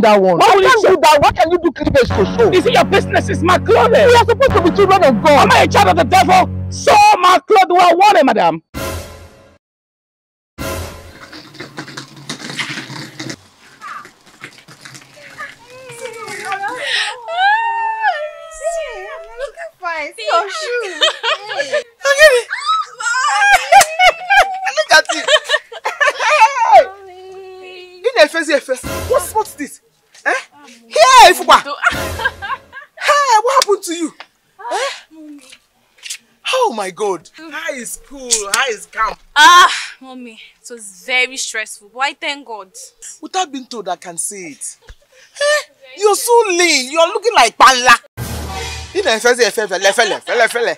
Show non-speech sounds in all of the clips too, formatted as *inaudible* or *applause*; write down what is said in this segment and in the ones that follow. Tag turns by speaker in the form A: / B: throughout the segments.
A: that one.
B: Why will you
A: do that? Why can you do cleavage to show?
B: Is it your business? It's my clothing.
A: We are supposed to be children of God.
B: Am I a child of the devil? So my clothes want it, madam.
C: Fine. See your shoe.
A: Look at it. In the face, your face. What's what's this? Eh? Here, Ifukwa. *laughs* Hey, what happened to you? Eh? Oh my God. How is cool? How is calm?
C: Ah, mommy, it was very stressful. But I thank God.
A: Without being told, I can see it. Eh? You're so lean. You're looking like Panla. Face, fele, fele, *laughs* fele, fele.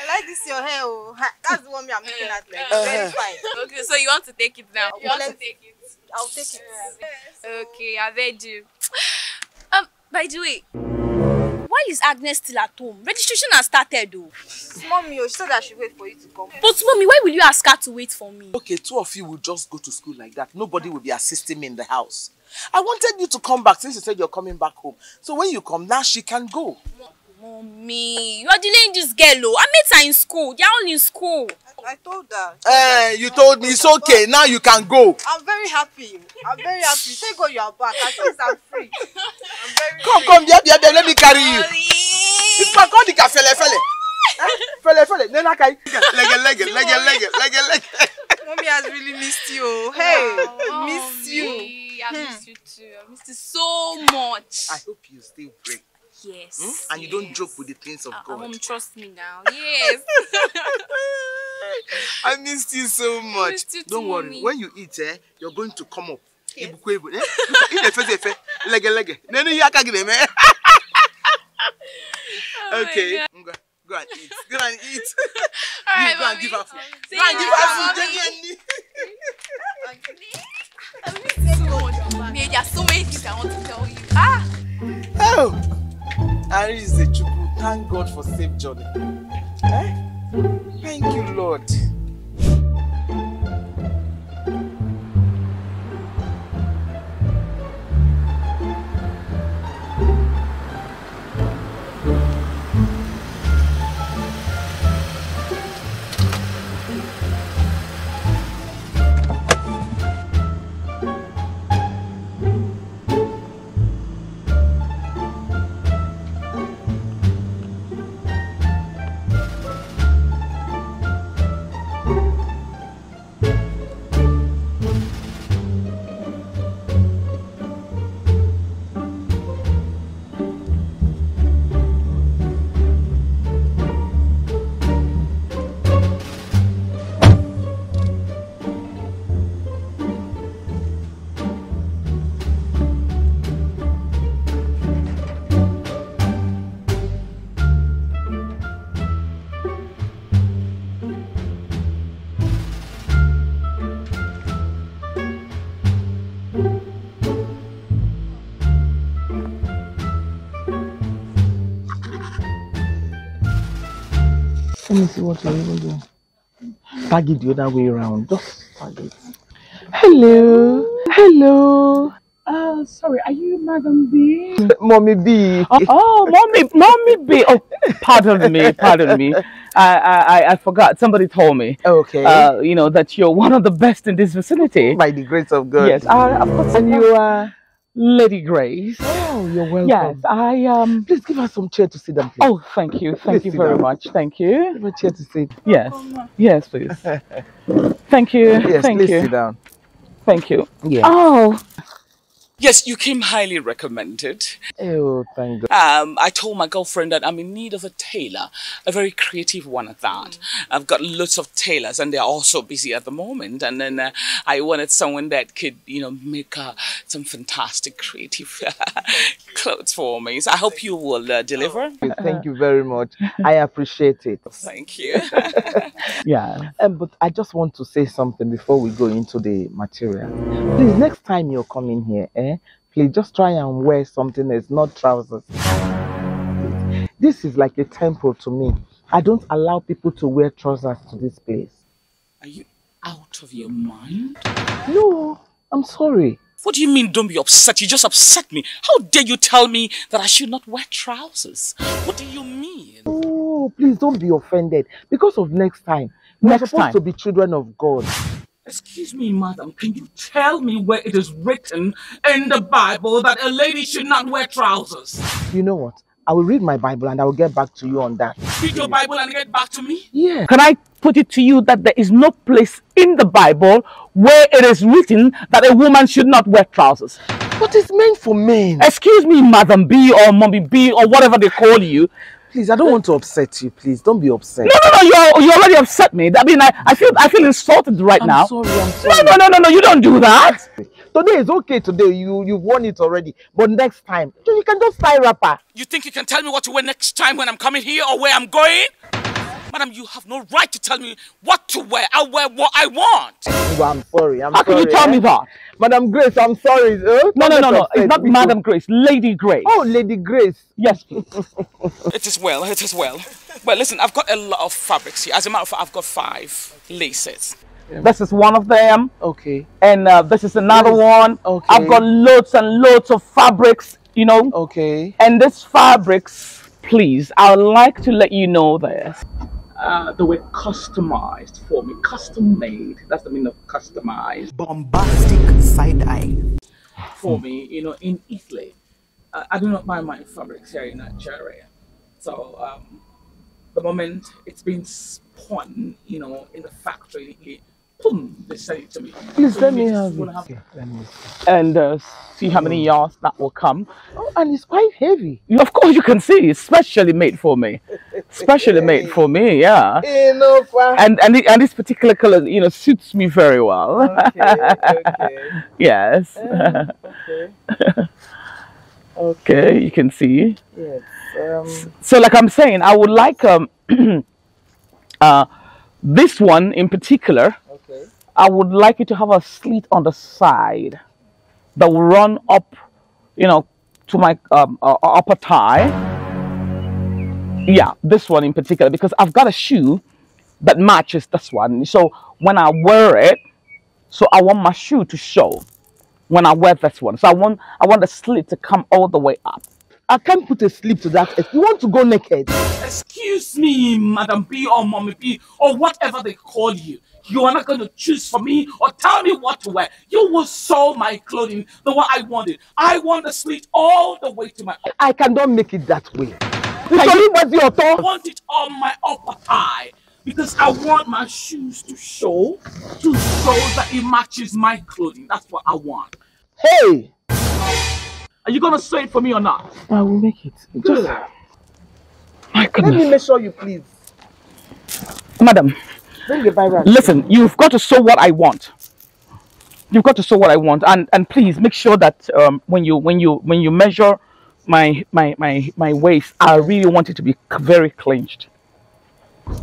C: I like this your hair. Oh. Ha- That's the one me I'm looking at. Like,
A: Uh-huh.
C: very fine. Okay, so you want to take it now? You want to take it? I'll take it. Okay, I beg you. Um, by the way, why is Agnes still at home? Registration has started though. Mommy, oh, she said I should wait for you to come. But mommy, why will you ask her to wait for me?
A: Okay, two of you will just go to school like that. Nobody will be assisting me in the house. I wanted you to come back since you said you're coming back home. So when you come, now she can go.
C: Mommy, you are delaying this girl. Oh, I met her in school. They are all in school. I told her.
A: Eh, you told me it's okay. Now you can go.
C: I'm very happy. I'm very happy. Thank God you are back. At least I'm free. I'm very
A: Come, come, there, there, there. Let me carry you. It's my God, the fele, fele. Eh? Fele, fele. Nena kai. Lege, lege, lege, lege, lege, lege.
C: Mommy has really missed you. Hey,
D: Oh,
C: miss you.
D: I
C: Hmm.
D: miss you too. I miss you so much.
A: I hope you still pray.
D: Yes.
A: Hmm? And you don't joke with the things of
D: Uh,
A: God.
D: Mom, trust me now. *laughs* Yes. *laughs*
A: I missed you so much.
D: missed you
A: Don't worry.
D: mommy.
A: When you eat, eh, you're going to come up. Eh? *laughs*
D: Oh
A: Okay. Go, and eat. Go and eat.
D: Alright,
A: you go and give her food. Go and
D: you
A: give her food.
D: mommy.
A: Jenny.
D: so much. Me, there are so many things I want to tell you. Ah.
A: Oh, Ari is a chuku. Thank God for safe journey. Eh? Thank you, Lord. Let me see what you're even doing. Tag it the other way around. Just tag it. Hello. Hello.
B: Uh, sorry, are you Madam Bea? *laughs*
A: Mommy Bea.
B: Oh, oh, mommy, mommy Bea. Oh, pardon me, pardon me. I, I, I- I forgot. Somebody told me.
A: Okay.
B: Uh, you know that you're one of the best in this vicinity.
A: By the grace of God.
B: Yes, I, of course.
A: And you are.
B: Lady Grace.
A: Oh, you're welcome.
B: Yes, I um.
A: Please give us some chair to sit down, please.
B: Oh, thank you, thank
A: Please
B: you very
A: down.
B: much. Thank you.
A: Give a chair to sit.
B: Yes, *laughs* yes, please. *laughs* Thank you.
A: Yes,
B: thank
A: please
B: you.
A: sit down.
B: Thank you.
A: Yeah.
B: Oh,
E: Yes, you came highly recommended.
A: Oh, thank God.
E: Um, I told my girlfriend that I'm in need of a tailor, a very creative one at that. I've got lots of tailors, and they're also busy at the moment. And then uh, I wanted someone that could, you know, make uh, some fantastic creative *laughs* clothes for me. So I hope you will uh, deliver.
A: Thank you very much. I *laughs* appreciate it.
E: Thank you. *laughs*
B: yeah.
A: Um, but I just want to say something before we go into the material. Please, next time you're coming here, eh, Eh, please just try and wear something that's not trousers. This is like a temple to me. I don't allow people to wear trousers to this place.
E: Are you out of your mind?
A: No, I'm sorry.
F: What do you mean don't be upset? You just upset me. How dare you tell me that I should not wear trousers? What do you mean?
A: Oh, please don't be offended. Because of next time. We're supposed
E: time.
A: to be children of God.
F: Excuse me, madam, can you tell me where it is written in the Bible that a lady should not wear trousers?
A: You know what? I will read my Bible and I will get back to you on that.
F: Read your Bible and get back to me.
A: Yeah.
E: Can I put it to you that there is no place in the Bible where it is written that a woman should not wear trousers?
A: But it's meant for men.
E: Excuse me, Madam Bea or Mommy Bea or whatever they call you.
A: Please, I don't want to upset you. Please, don't be upset.
E: No, no, no, you you already upset me. I mean, I, I feel I feel insulted right
A: I'm
E: now.
A: sorry, I'm
E: No,
A: sorry.
E: no, no, no, no, you don't do that.
A: Today is okay today. You you've won it already. But next time, you can just tie wrapper.
F: You think you can tell me what to wear next time when I'm coming here or where I'm going? Madam, you have no right to tell me what to wear. I'll wear what I want.
A: Well, I'm sorry. I'm
E: How can you tell
A: eh?
E: me that?
A: Madam Grace, I'm sorry. eh?
E: No, no, no, no. It's not Madam Grace, Lady Grace.
A: Oh, Lady Grace.
E: Yes, please. *laughs*
F: It is well, it is well. Well, listen, I've got a lot of fabrics here. As a matter of fact, I've got five laces.
E: This is one of them,
A: Okay.
E: and uh, this is another one.
A: Okay.
E: I've got loads and loads of fabrics, you know.
A: Okay.
E: And this fabrics, please, I would like to let you know this. Uh, they were customized for me, custom made. That's the meaning of customized
G: bombastic side eye.
F: For me, you know, in Italy. Uh, I do not buy my fabrics here in Nigeria. So, um, the moment it's been spun, you know, in the factory boom, they send it to me.
A: Please
F: So
A: let me have it.
F: have-
A: here. Let me.
E: and uh, see how many yards that will come.
A: Oh, and it's quite heavy.
E: You, of course, you can see it's specially made for me. Specially made *laughs* for me, yeah.
A: Enough.
E: And and, it, and this particular color, you know, suits me very well.
A: Okay. Okay. *laughs*
E: yes. *laughs*
A: okay.
E: okay, you can see.
A: Yes. Um.
E: So, like I'm saying, I would like um, *clears throat* uh, this one in particular. I would like you to have a slit on the side that will run up, you know, to my um, uh, upper thigh. Yeah, this one in particular because I've got a shoe that matches this one. So when I wear it, so I want my shoe to show when I wear this one. So I want I want the slit to come all the way up.
A: I can't put a sleep to that. If you want to go naked,
F: Excuse me, Madam Bea or Mommy Bea or whatever they call you. You are not going to choose for me or tell me what to wear. You will sew my clothing the way I want it. I want the slit all the way to my.
A: I cannot make it that way. Nítorí wọ́n ti
F: I want it on my upper thigh because I want my shoes to show, to show that it matches my clothing. That's what I want.
A: Hey,
E: Are you gonna sew it for me or not?
A: I will make it. Just
E: My
A: let me make sure you please
E: madam.
A: bring the Bible.
E: Listen, you've got to sew what I want. You've got to sew what I want, and and please make sure that um, when you when you when you measure my my my my waist, I really want it to be very clenched.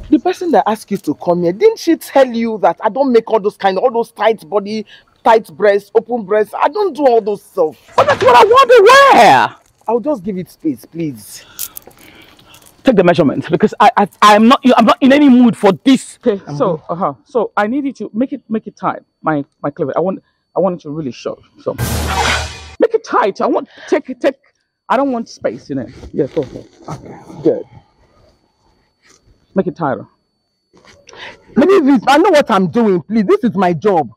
A: The person that asked you to come here, didn't she tell you that I don't make all those kind, all those tight body, tight breasts, open breasts? I don't do all those stuff.
E: But that's what I want to wear.
A: I'll just give it space, please.
E: Take the measurement because I I I'm not I'm not in any mood for this. Okay, so uh huh. So I need you to make it make it tight. My my cleavage. I want I want it to really show. So make it tight. I want take take. I don't want space in it. Yes, okay. Okay, good. Make it tighter.
A: It. I know what I'm doing. Please, this is my job.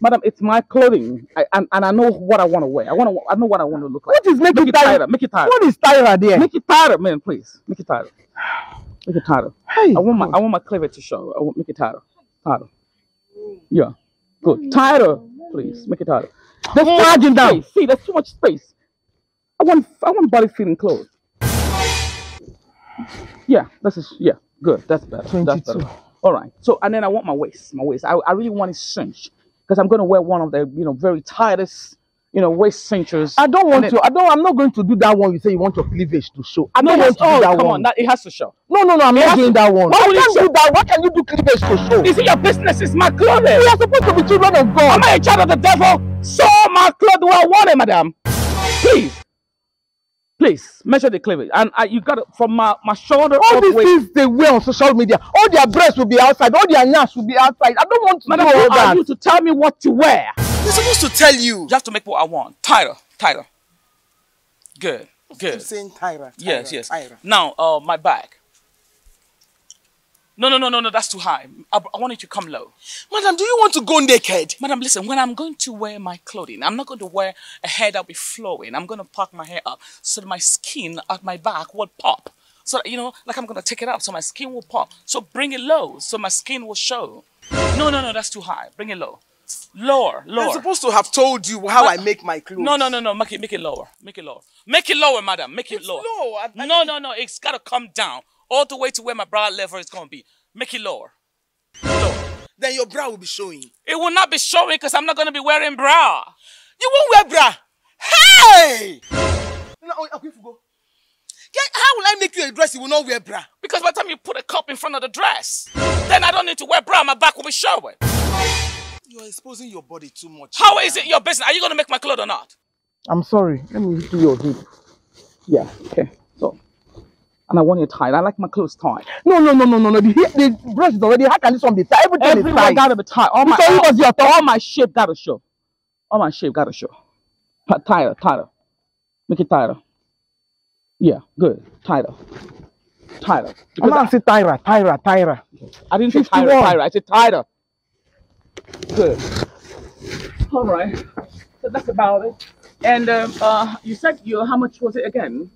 E: Madam, it's my clothing, I, and, and I know what I want to wear. I want to. I know what I want to look like.
A: What is making
E: Make it
A: tighter?
E: tighter. Make it tighter.
A: What is tighter there?
E: Make it tighter, man. Please make it tighter. Make it tighter.
A: Hey,
E: I want my I want my cleavage to show. I want make it tighter. Tighter. Yeah. Good. Tighter, please. Make it tighter. There's
A: Margin
E: much
A: down.
E: See, there's too much space. I want I want body feeling clothes. Yeah, this is yeah, good. That's better. That's
A: 22.
E: better. All right. So and then I want my waist. My waist. I, I really want it cinched because I'm gonna wear one of the you know very tightest you know waist cinchers.
A: I don't want to. I don't. I'm not going to do that one. You say you want your cleavage to show. I
E: No,
A: don't
E: yes.
A: want to
E: oh,
A: do that
E: come
A: one.
E: on, that, it has to show.
A: no, no, no. I'm
E: has
A: not
E: to-
A: doing that one.
E: Why would you show-
A: do that? Why can you do cleavage to show?
E: Is it your business? It's my clothing.
A: We are supposed to be children of God.
E: Am I a child of the devil? So my clothes do I want it, madam. Please.
B: Please measure the cleavage, and uh, you got it from my, my shoulder
A: All
B: up
A: these
B: way.
A: things they wear on social media, all their breasts will be outside, all their nails will be outside. I don't want to
B: Madam,
A: do
B: who
A: all
B: are
A: that.
B: you to tell me what to wear?
E: They're supposed to tell you. You have to make what I want. Tighter, tighter. Good, good.
H: saying Tyra.
E: Yes, yes. Now, uh, my back. No, no, no, no, no, that's too high. I, I want you to come low.
H: Madam, do you want to go naked?
E: Madam, listen, when I'm going to wear my clothing, I'm not going to wear a hair that'll be flowing. I'm going to park my hair up so that my skin at my back will pop. So, that, you know, like I'm going to take it up so my skin will pop. So bring it low so my skin will show. No, no, no, that's too high. Bring it low. Lower, lower.
H: I'm supposed to have told you how I make my clothes.
E: No, no, no, no. Make it, make it lower. Make it lower. Make it lower, madam. Make it lower.
H: low. I- I-
E: no, no, no. It's got to come down all the way to where my bra level is going to be. Make it lower. Lower.
H: Then your bra will be showing.
E: It will not be showing because I'm not going to be wearing bra.
H: You won't wear bra. Hey! No, oh, okay, go. How will I make you a dress you will not wear bra?
E: Because by the time you put a cup in front of the dress, then I don't need to wear bra. My back will be showing.
H: You are exposing your body too much.
E: How is it your business? Are you going to make my clothes or not?
A: I'm sorry. Let me do your hip.
B: Yeah. Okay. And I want it tight. I like my clothes tight.
A: No, no, no, no, no, no. The, the breast is already. How can this one be tight? Everything is
B: Everywhere
A: tight.
B: gotta be tight. All my, all,
A: was your
B: all my shape gotta show. All my shape gotta show. Ti- Tighter, tighter. Make it tighter. Yeah, good. Tighter. Tighter.
A: I'm
B: Because
A: not say Tyra, Tyra, Tyra.
B: I, I didn't say tighter,
A: 51.
B: tighter. I said tighter. Good. All right. So that's about it. And um, uh, you said you how much was it again?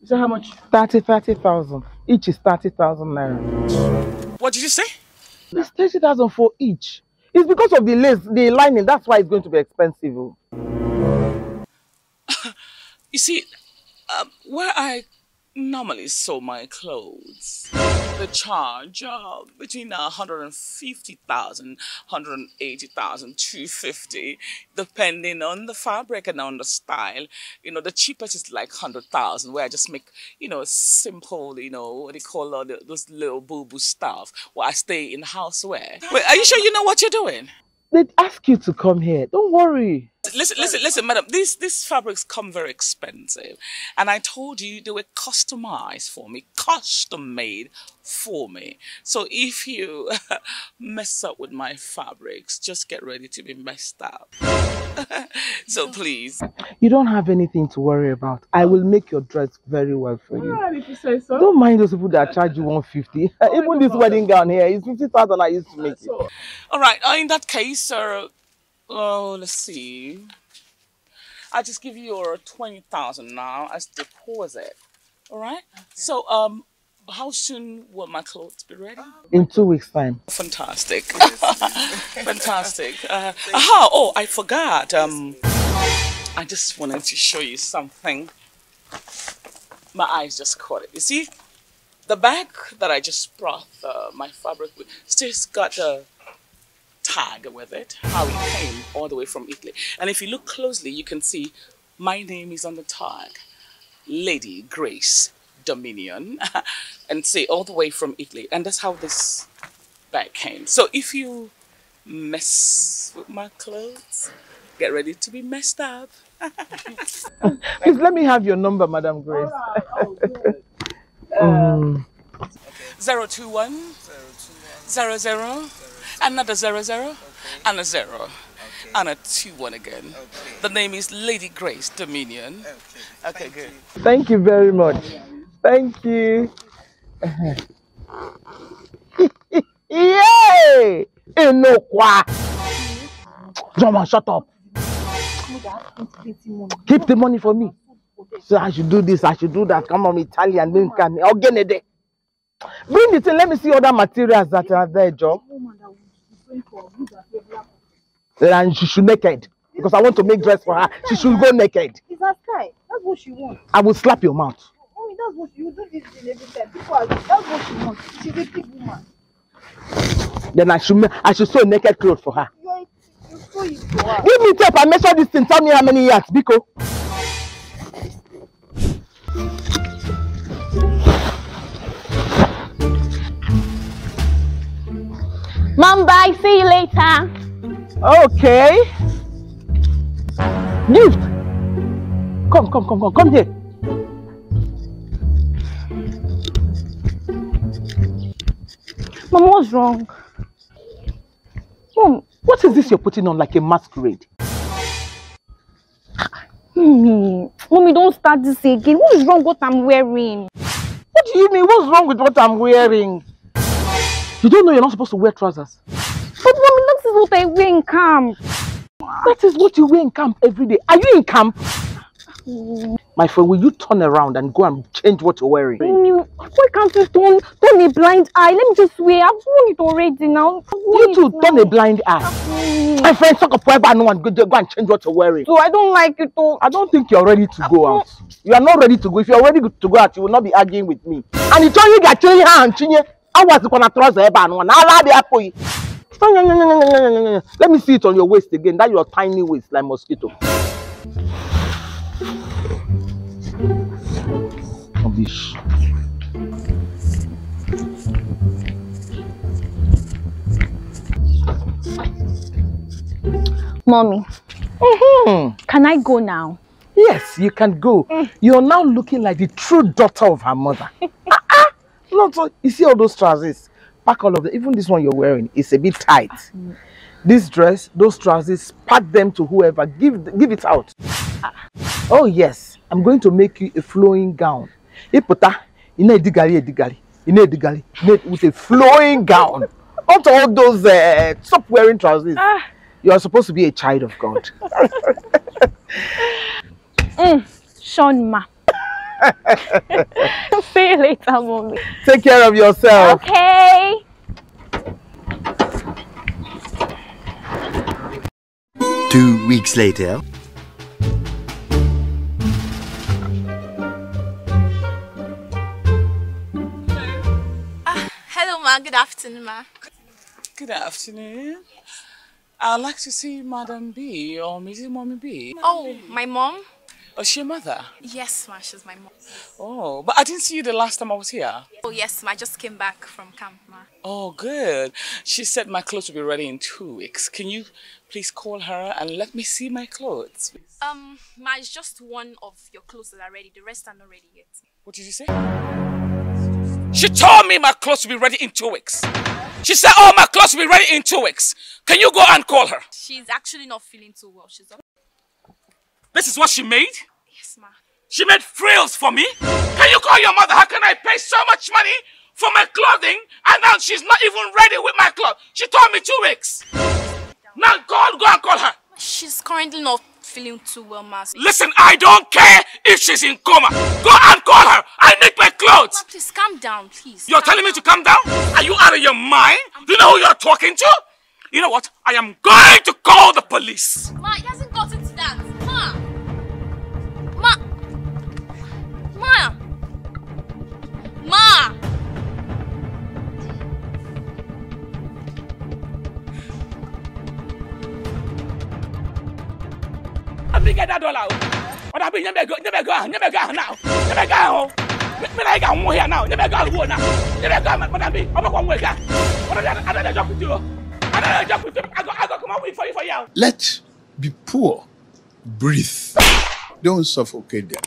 B: You said how much?
A: 30, 30,000. Each is 30,000 naira.
E: What did you say?
A: It's 30,000 for each. It's because of the lace, the lining. That's why it's going to be expensive. oh. *laughs*
E: You see, um, where I normally sew my clothes, they charge uh, between uh, 150,000, 180,000, 250, depending on the fabric and on the style. You know, the cheapest is like 100,000, where I just make, you know, simple, you know, what they call all the, those little boo-boo stuff, where I stay in housewear. Wait, are you sure you know what you're doing?
A: They ask you to come here. Don't worry.
E: Listen, listen, listen, madam. These these fabrics come very expensive, and I told you they were customized for me, custom made for me. So if you *laughs* mess up with my fabrics, just get ready to be messed up. *laughs* so please,
A: You don't have anything to worry about. I will make your dress very well for you.
B: Alright, if you say so.
A: Don't mind those people that charge you *laughs* 150. Even this wedding gown here is 50,000 I used to make it.
E: all right. Uh, in that case, sir. Oh, let's see. I'll just give you your twenty thousand now as deposit. All right. So, um, how soon will my clothes be ready?
A: In two weeks' time.
E: Fantastic. *laughs* *laughs* Fantastic. *laughs* Uh, aha, oh, I forgot. Um, I just wanted to show you something. My eyes just caught it. You see, the bag that I just brought uh, my fabric with still got a tag with it, how it came all the way from Italy. And if you look closely, you can see my name is on the tag. Lady Grace Dominion, *laughs* and say all the way from Italy. And that's how this bag came. So if you mess with my clothes, get ready to be messed up. *laughs*
A: Please let me have your number, Madam Grace. Mm.
E: 021 00 another 00 and a 0 and a 2 1 again. The name is Lady Grace Dominion. Okay, good.
A: Thank you very much. Thank you. *laughs* Yay! Enokwa. Joma, shut up. Keep the money for me. So I should do this, I should do that. Come on, Italian, bring can Ogenede. Bring it in. Let me see other materials that are there, Joe. And she should naked. Because I want to make dress for her. She should go naked.
I: It's her sky. That's what she wants.
A: I will slap your mouth.
I: Mommy, that's what you do this thing every time. People are, that's what she wants. She's a big woman.
A: Then I should I should sew naked clothes for her.
I: You're, for her.
A: Give me tape and measure this thing. Tell me how many years, Biko.
J: Mom, bye. See you later.
A: Okay. Gift. Come, come, come, come, come here.
J: Mom, what's wrong?
A: Mom, what is this you're putting on like a masquerade?
J: Mommy, mommy, don't start this again. What is wrong with what I'm wearing?
A: What do you mean? What's wrong with what I'm wearing? You don't know you're not supposed to wear trousers.
J: But Mommy, that is what I wear in camp.
A: That is what you wear in camp every day. Are you in camp? My friend, will you turn around and go and change what you're wearing?
J: Mommy, why can't you turn, turn a blind eye? Let me just wear. I've worn it already now.
A: You
J: now.
A: turn a blind eye. My friend, talk up wherever no one go, go and change what you're wearing.
J: So I don't like it though.
A: I don't think you're ready to go out. You are not ready to go. If you're ready to go out, you will not be arguing with me. And it's only get chilling her and chinye. I was gonna trouser and one. I'll be happy. Let me see it on your waist again. That your tiny waist like mosquito. Rubbish.
J: Mommy,
A: Hmm.
J: can I go now?
A: Yes, you can go. You're now looking like the true daughter of her mother. *laughs* ah, ah. Not so. You see all those trousers? Pack all of them. Even this one you're wearing is a bit tight. This dress, those trousers, pack them to whoever. Give give it out. Oh yes, I'm going to make you a flowing gown. Ipota, ina edigari edigari, ina edigari, ina- with a flowing gown. *laughs* Not all those uh, stop wearing trousers. You are supposed to be a child of God. *laughs*
J: Mm, Sean Ma. *laughs* See you later, Mommy.
A: Take care of yourself.
J: Okay.
K: Two weeks later.
C: Ah, hello, ma. Good afternoon, ma.
E: Good afternoon. I'd like to see Madam Bea or Mrs. Mommy Bea.
C: Oh, my mom?
E: Or she your mother?
C: Yes, ma. She's my mom.
E: Oh, but I didn't see you the last time I was here.
C: Oh, yes, ma. I just came back from camp, ma.
E: Oh, good. She said my clothes will be ready in two weeks. Can you please call her and let me see my clothes?
C: Um, ma, it's just one of your clothes that are ready. The rest are not ready yet.
E: What did you say? She told me my clothes will be ready in two weeks. She said, oh, my clothes will be ready in two weeks. Can you go and call her?
C: She's actually not feeling too well. She's.
E: This is what she made?
C: Yes, ma.
E: She made frills for me? Can you call your mother? How can I pay so much money for my clothing and now she's not even ready with my clothes? She told me two weeks. Now go, go and call her.
C: She's currently not feeling too well, ma.
E: Listen, I don't care if she's in coma. Go and call her. I need my clothes.
C: Ma, please calm down, please.
E: You're
C: Calm
E: telling me to calm down? Are you out of your mind? Do you know who you're talking to? You know what? I am going to call the police.
C: Ma, it hasn't
E: better go, you better go now. You better go. Me like I'm here now. You better go now. You better go, what I mean, I'm not going to wake up. What I I don't job with you. I don't job with you. I go, I go come and wait for you for you.
L: Let be poor. Breathe. Don't suffocate them.